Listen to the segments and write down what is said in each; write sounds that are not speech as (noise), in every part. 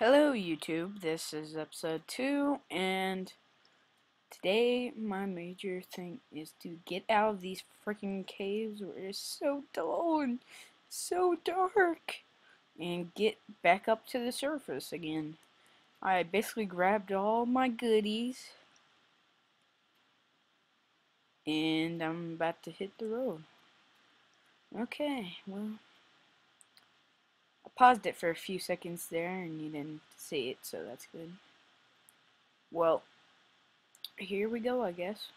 Hello YouTube, this is episode 2 and today my major thing is to get out of these freaking caves where it's so dull and so dark and get back up to the surface again. I basically grabbed all my goodies and I'm about to hit the road. Okay, well paused it for a few seconds there and you didn't see it, so that's good. Well, here we go, I guess.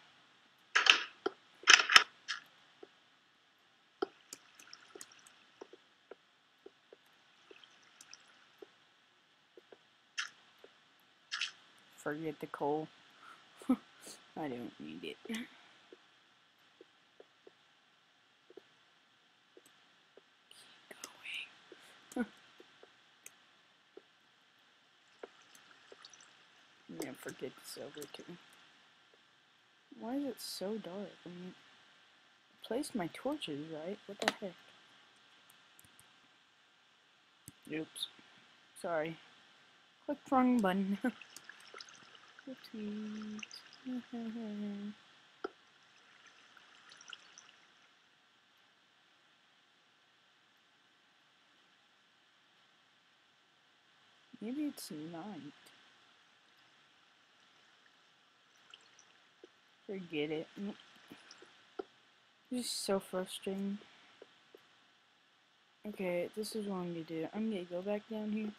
Forget the coal. (laughs) I don't need it. (laughs) The silver too. Why is it so dark? I mean, I placed my torches right. What the heck? Oops. Sorry. Click wrong button. (laughs) Maybe it's night. Forget it. Mm. This is so frustrating. Okay, this is what I'm gonna do. I'm gonna go back down here.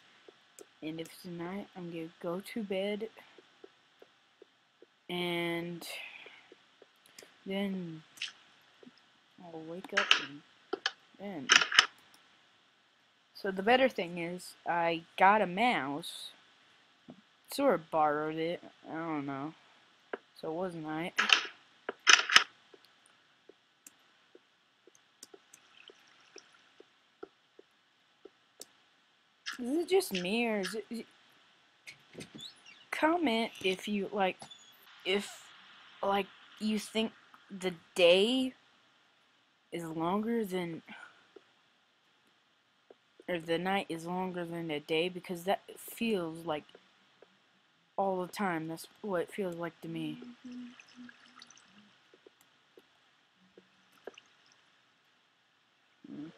And if it's night, I'm gonna go to bed. And then I'll wake up and then. So the better thing is, I got a mouse. Sort of borrowed it. I don't know. So it was night. Is it just me or is it, is it comment if you like if like you think the day is longer than or the night is longer than the day because that feels like all the time. That's what it feels like to me. Mm.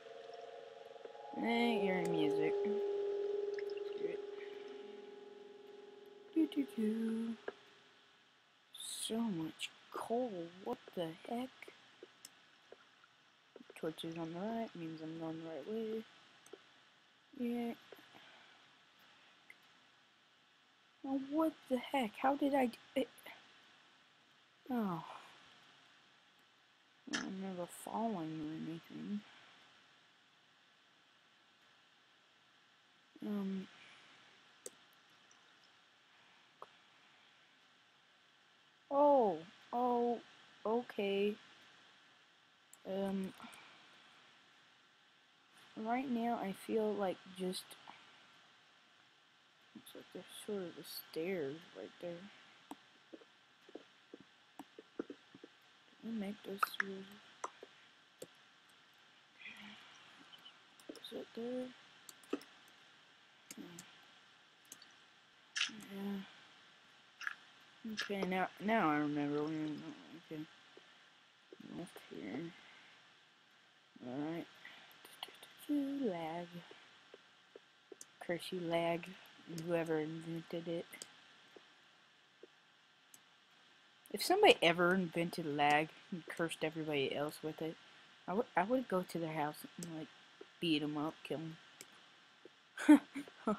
Eh, you're in music. Do do do. So much coal. What the heck? Torches on the right means I'm going the right way. Yeah. What the heck? How did I do it? Oh. I'm never falling or anything. Um. Oh, oh, okay. Um, right now I feel like just Looks like sort of the stairs right there. We make those stairs? Is it there? Hmm. Yeah. Okay, now now I remember. We okay. Left here. Alright. Lag. Curse you lag whoever invented it. If somebody ever invented lag and cursed everybody else with it, I would I would go to their house and like beat them up, kill them. (laughs)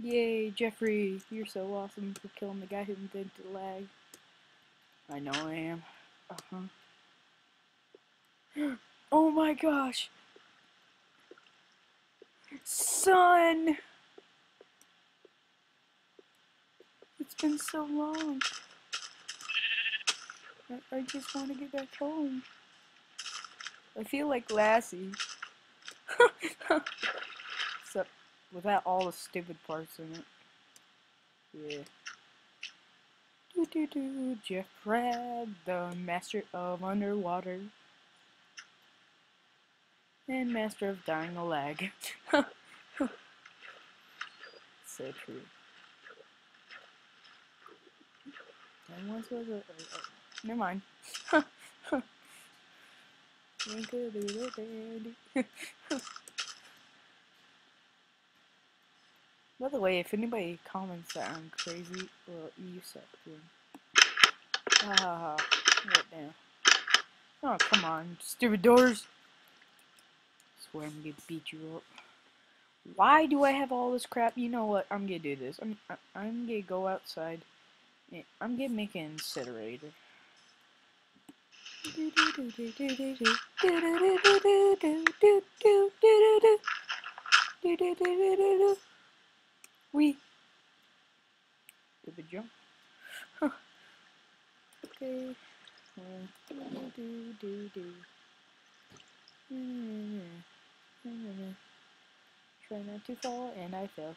Yay, Jeffrey, you're so awesome for killing the guy who invented lag. I know I am. Uh huh. (gasps) oh my gosh! Son! It's been so long. I, I just want to get back home. I feel like Lassie. (laughs) Except without all the stupid parts in it. Yeah. Do do do, Jeff Crab, the master of underwater. And master of dying a lag. (laughs) so true. Once was a, never mind. (laughs) By the way, if anybody comments that I'm crazy, well, you suck, dude. Ha ha ha. What now? Oh, come on, stupid doors. swear I'm gonna beat you up. Why do I have all this crap? You know what? I'm gonna do this. I'm I'm gonna go outside. I'm gonna make an incinerator. We stupid jump. (laughs) okay. Try not to fall, and I fell.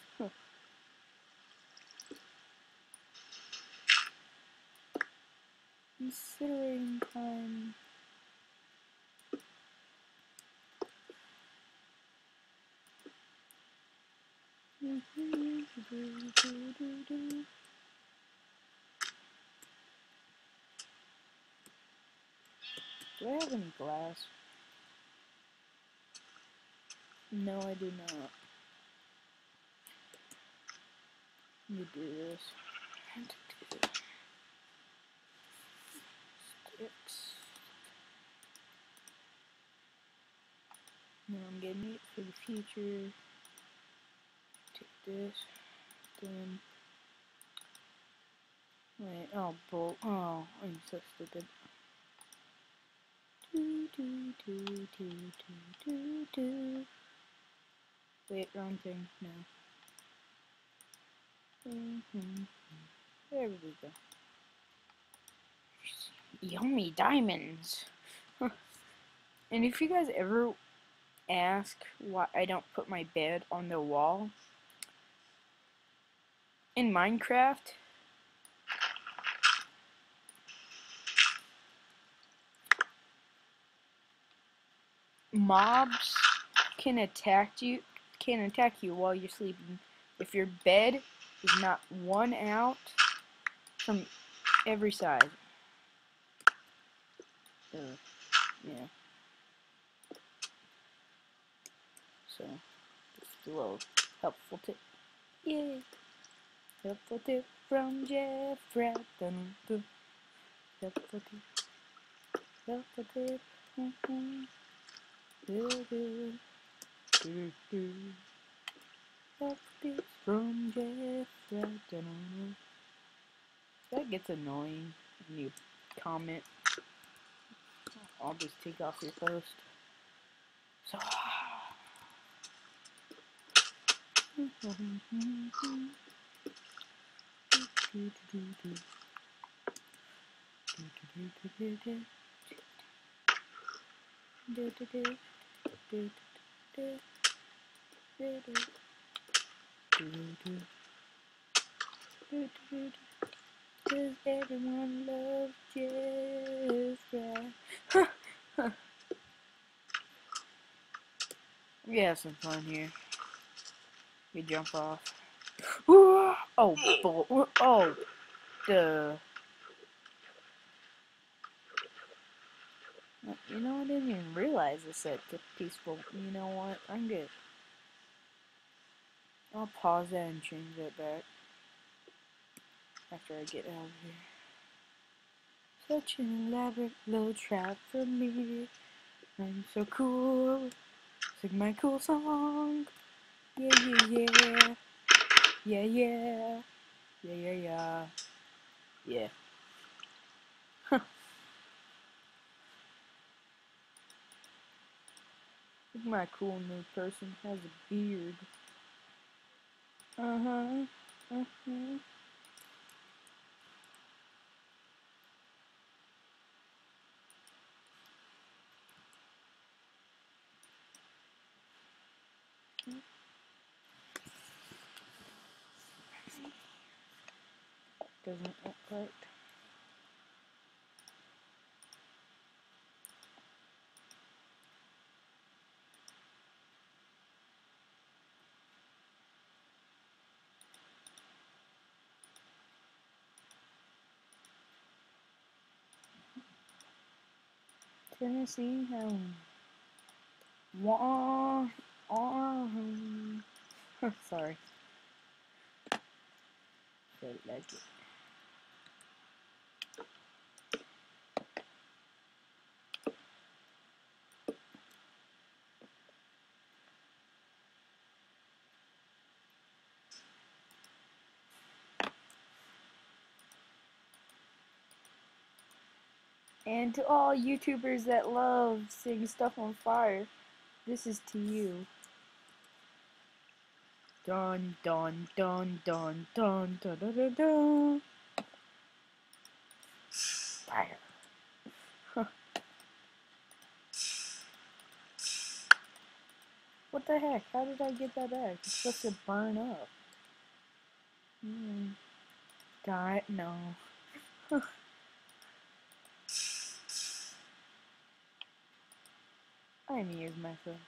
Considering time. Do I have any glass? No, I do not. Me do this. Now I'm getting it for the future. Take this. Then. Wait, oh, bull. Oh, I'm so stupid. Do, do, do, do, do, do, do. Wait, wrong thing. No. Mm -hmm. There we go. Yummy diamonds. and if you guys ever ask why I don't put my bed on the wall, in Minecraft, mobs can attack you can attack you while you're sleeping if your bed is not one out from every side. Yeah. So, just a little helpful tip. Yay! Helpful tip from Jeff dun. Helpful tip. Helpful tip. Mm -hmm. Do, do. Do, do. Help from Jeff That gets annoying when you comment. I'll just take off your post. So. (laughs) Does everyone love Jeff? we have some fun here. We jump off. (laughs) oh, bull. Oh, the. You know, I didn't even realize this set took peaceful. You know what? I'm good. I'll pause that and change that back after I get out of here. Such an elaborate little trap for me. I'm so cool. Sing my cool song. Yeah, yeah, yeah. Yeah, yeah. Yeah, yeah, yeah. Yeah. (laughs) Look my cool new person has a beard. Uh-huh. Uh-huh. Doesn't look right. Tennessee home. Wah, ah, (laughs) Sorry. Felt like it. And to all YouTubers that love setting stuff on fire, this is to you. Dun dun dun dun dun dun dun dun dun. Fire. What the heck? How did I get that back? It's supposed to burn up. Hmm. Die? No. (laughs) I amuse myself.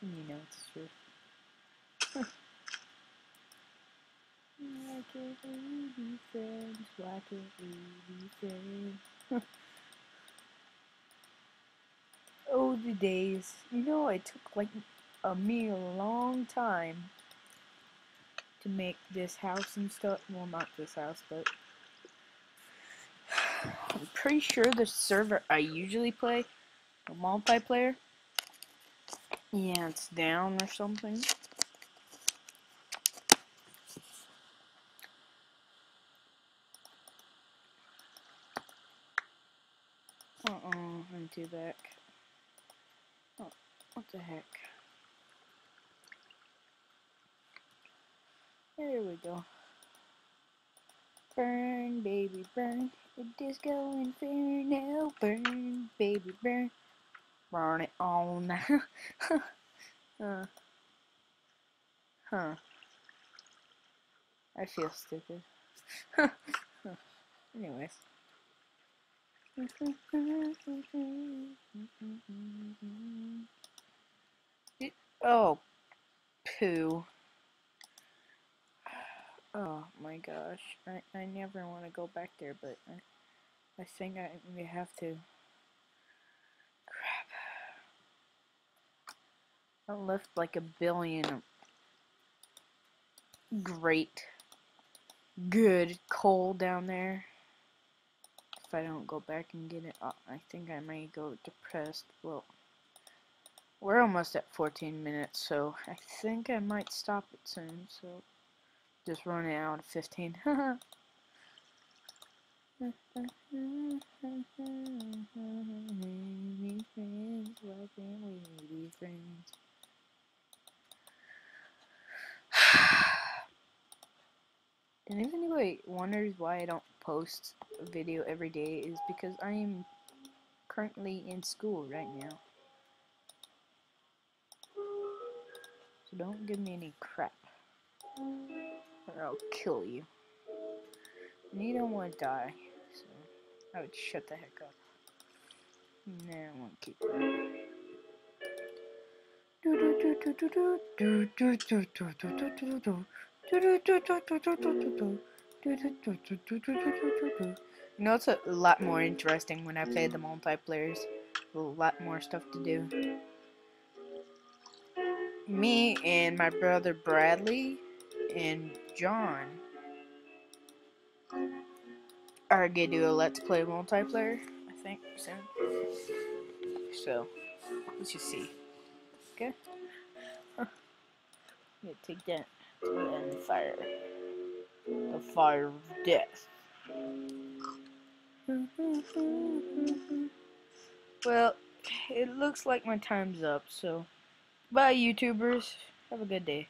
And you know it's true. (laughs) Why can't we be friends? Why can't we be friends? (laughs) oh, the days. You know, it took like a me a long time to make this house and stuff. Well, not this house, but (sighs) I'm pretty sure the server I usually play a multiplayer? Yeah, it's down or something. Uh-oh, I'm too back. Oh, what the heck? There we go. Burn, baby, burn. The disco inferno. Burn, baby, burn. Burn it on. uh, (laughs) huh. Huh. I feel stupid. (laughs) Anyways. oh, poo. (sighs) Oh my gosh. I, I never want to go back there, but I, I think I we have to. I left like a billion great, good coal down there. If I don't go back and get it, uh, I think I might go depressed. Well, we're almost at 14 minutes, so I think I might stop it soon. So, just running out of 15. (laughs) (laughs) And if anybody wonders why I don't post a video every day is because I am currently in school right now. So don't give me any crap. Or I'll kill you. And you don't want to die. So I would shut the heck up. Nah, I won't keep that. You know, it's a lot more interesting when I play the multiplayers. A lot more stuff to do. Me and my brother Bradley and John are gonna do a Let's Play multiplayer, I think, soon. So, let's just see. Okay? Huh. I'm gonna take that and fire. The fire of death. well, it looks like my time's up, so bye YouTubers. Have a good day.